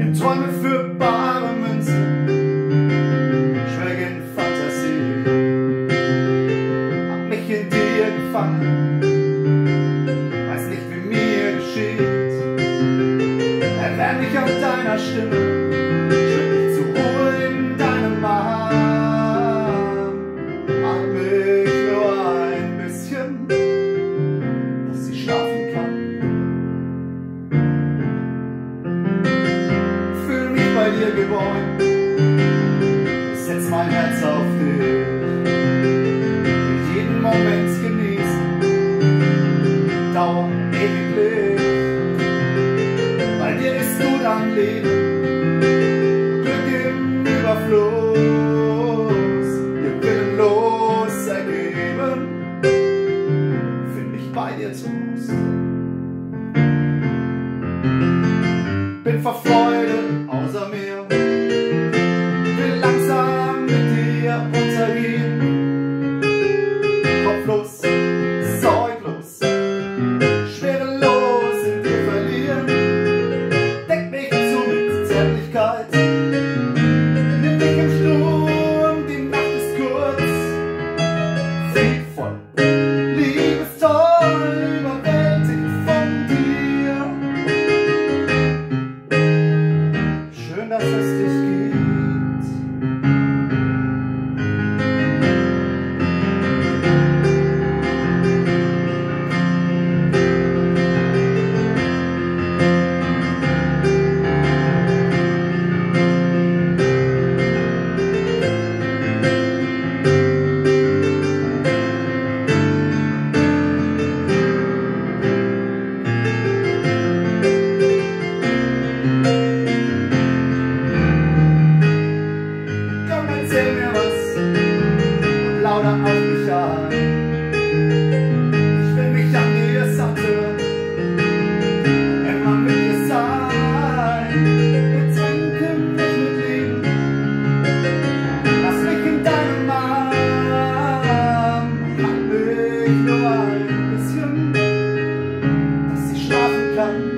Arme für bare Münze, schwelge in Fantasie, hab mich in dir gefangen, weiß nicht, wie mir geschieht, erwärm mich an deiner Stimme, dir gebäumt, setz mein Herz auf dich, will jeden Moment genießen, Dauer ewiglich. Bei dir ist nur dein Leben, Glück im Überfluss, dir willenlos ergeben, find mich bei dir Trost. Bin vor Freude mit Jahre aufgeschaut. Ich will mich an dir satte, immer mit dir sein. Mit Trinken, nicht mit Leben, lass mich in deinem Arm. Mach mich nur ein bisschen, dass ich schlafen kann.